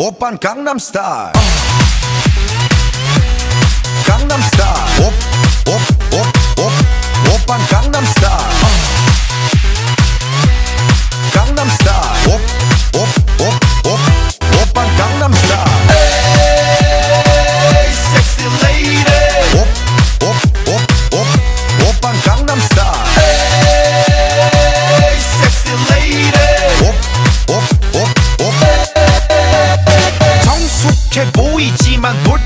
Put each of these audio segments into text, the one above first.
Open Gangnam Style.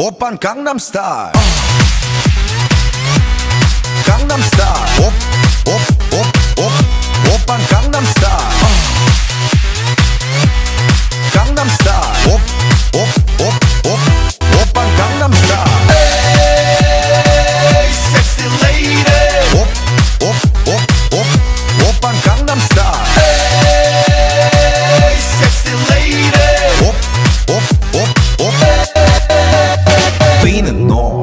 오빤 강남스타일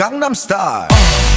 Gangnam Style.